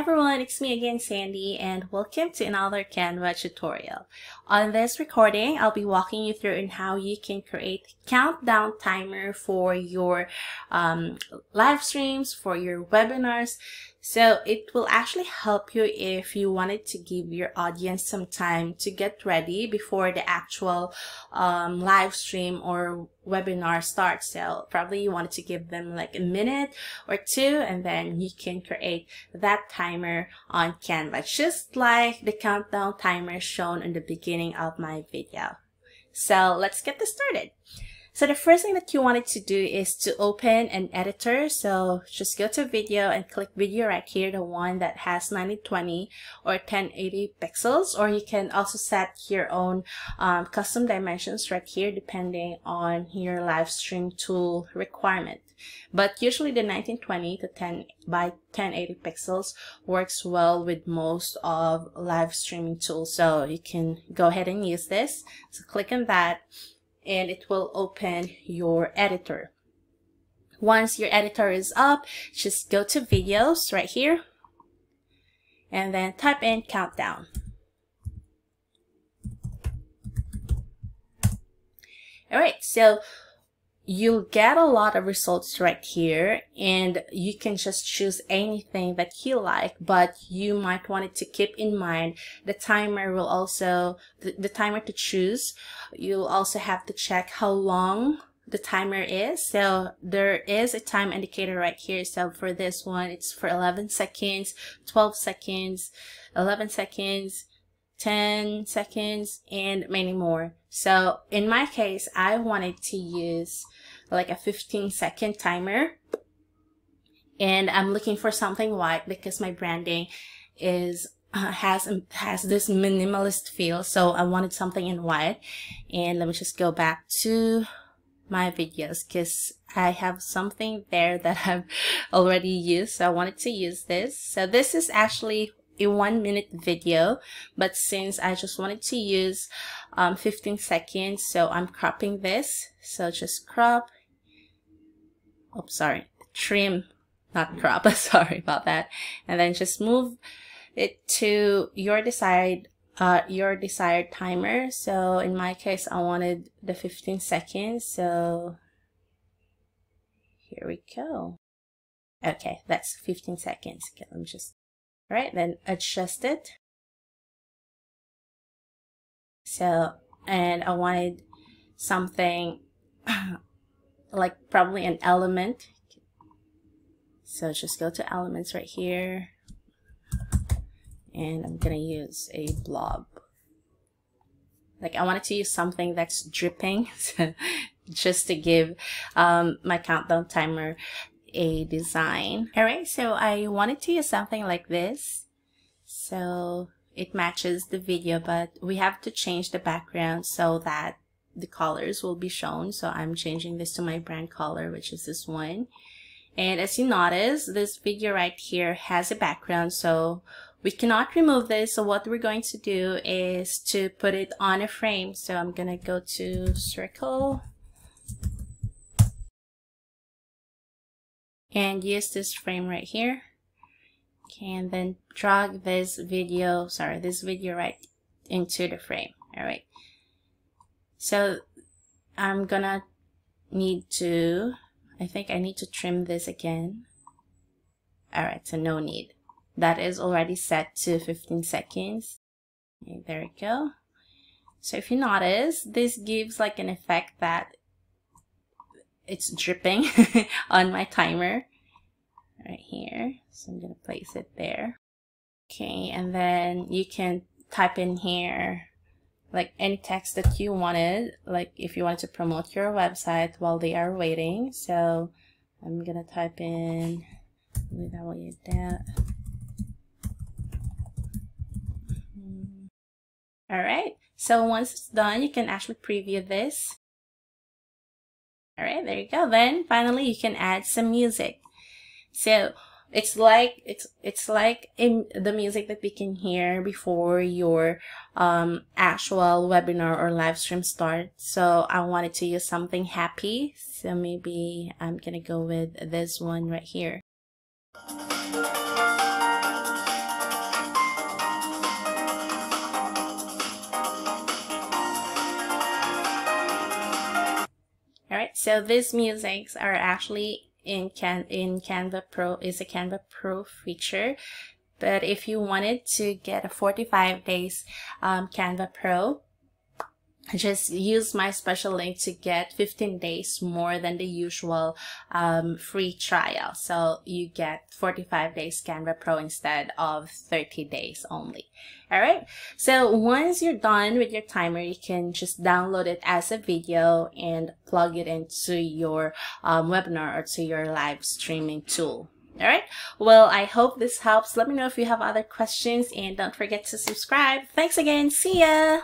Everyone, it's me again Sandee and welcome to another Canva tutorial. On this recording, I'll be walking you through in how you can create countdown timer for your um, live streams, for your webinars. So it will actually help you if you wanted to give your audience some time to get ready before the actual um, live stream or webinar starts. So probably you wanted to give them like a minute or two and then you can create that timer on Canva, just like the countdown timer shown in the beginning of my video. So let's get this started. So the first thing that you wanted to do is to open an editor. So just go to video and click video right here, the one that has 9020 or 1080 pixels, or you can also set your own um, custom dimensions right here, depending on your live stream tool requirement. But usually the 1920 to 10 by 1080 pixels works well with most of live streaming tools. So you can go ahead and use this. So click on that and it will open your editor. Once your editor is up, just go to videos right here and then type in countdown. All right, so you'll get a lot of results right here and you can just choose anything that you like but you might want it to keep in mind the timer will also the, the timer to choose you'll also have to check how long the timer is. So there is a time indicator right here. So for this one it's for 11 seconds 12 seconds 11 seconds 10 seconds and many more. So in my case I wanted to use like a 15 second timer. And I'm looking for something white because my branding is uh, has has this minimalist feel. So I wanted something in white and let me just go back to my videos because I have something there that I've already used. So I wanted to use this. So this is actually a one minute video but since I just wanted to use um, 15 seconds so I'm cropping this. So just crop. Oh sorry. Trim not crop. Sorry about that. And then just move it to your desired uh, your desired timer. So in my case I wanted the 15 seconds so here we go. Okay that's 15 seconds. Okay let me just all right then adjust it so and I wanted something like probably an element. So just go to elements right here. And I'm going to use a blob. Like I wanted to use something that's dripping just to give um, my countdown timer a design. Alright, so I wanted to use something like this. So it matches the video, but we have to change the background so that the colors will be shown. So I'm changing this to my brand color, which is this one. And as you notice, this figure right here has a background. So we cannot remove this. So what we're going to do is to put it on a frame. So I'm to go to circle and use this frame right here. Okay, and then drag this video, sorry, this video right into the frame. All right. So I'm gonna need to, I think I need to trim this again. Alright, so no need. That is already set to 15 seconds. Okay, there we go. So if you notice, this gives like an effect that it's dripping on my timer right here. So I'm going to place it there. Okay, and then you can type in here like any text that you wanted, like if you wanted to promote your website while they are waiting. So I'm gonna type in that. Hmm. All right. So once it's done, you can actually preview this. All right, there you go. Then finally, you can add some music. So it's like it's it's like in the music that we can hear before your um, actual webinar or live stream starts. So I wanted to use something happy. So maybe I'm gonna go with this one right here. So these musics are actually in Can in Canva Pro is a Canva Pro feature. But if you wanted to get a 45 days um, Canva Pro, just use my special link to get 15 days more than the usual um, free trial. So you get 45 days Canva Pro instead of 30 days only. All right. So once you're done with your timer, you can just download it as a video and plug it into your um, webinar or to your live streaming tool. All right. Well, I hope this helps. Let me know if you have other questions and don't forget to subscribe. Thanks again. See ya.